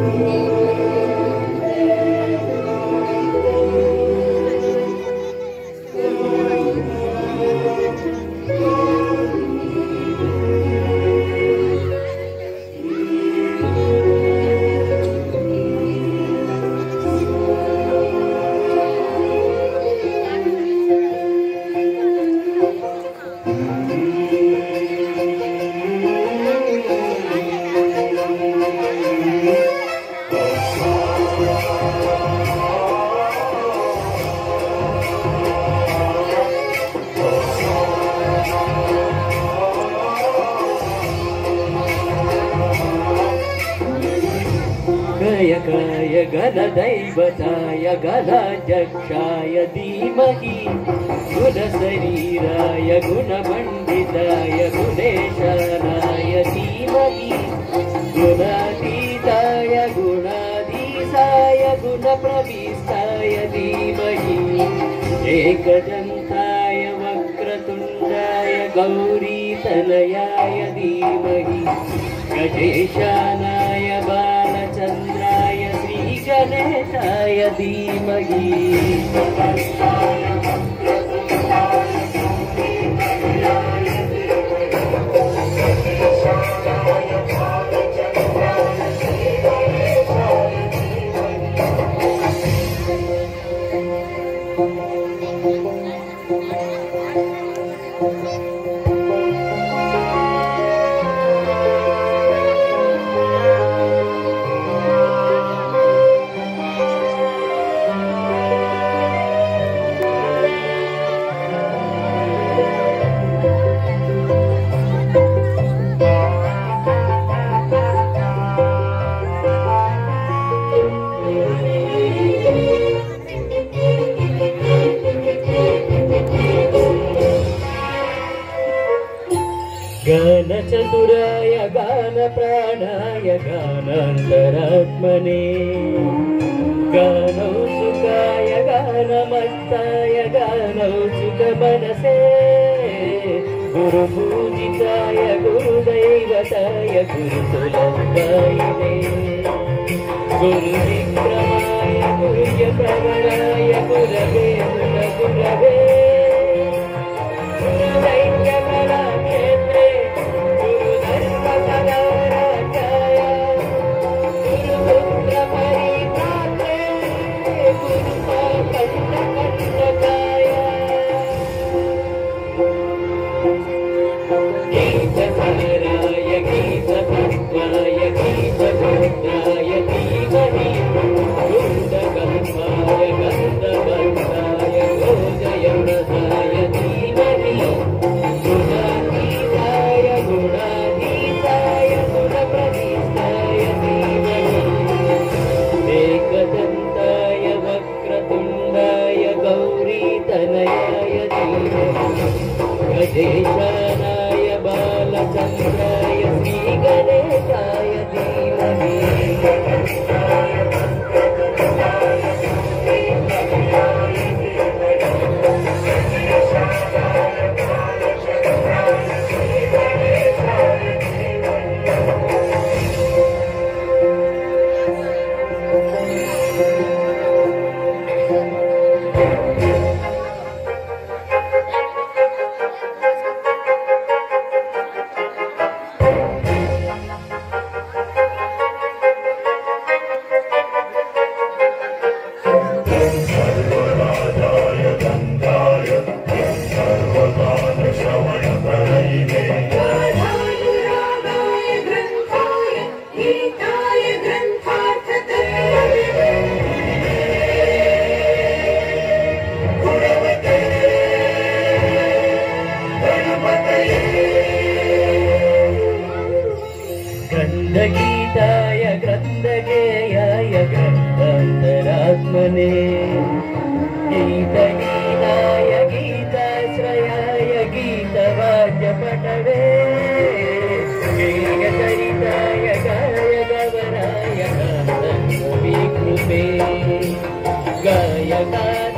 Amen. गणदैवताय गणाध्यक्षाय धीमहि गुणशरीराय गुणमण्डिताय गुणेशानाय धीमहि गुणातीताय गुणाधीशाय गुणप्रविष्टाय धीमहि एकदन्ताय वक्रतुण्डाय गौरीतनयाय धीमहि गजेशानाय धीमहि गानचतुराय गानप्राणाय गानान्तरात्मने गानौसुकाय गानमत्ताय गानौसुकमनसे गुरुपूजिताय गुरुदैवताय गुरुकुलङ्गायिने गुरुविक्रमाय குரவே குரவே Hey, ग्रन्थान्तरात्मने गीतगीताय गीताश्रयाय गीतवाद्यपटवे। गेयचरिताय गाय गवराय गान्तविकृते गायकादीन विग्रह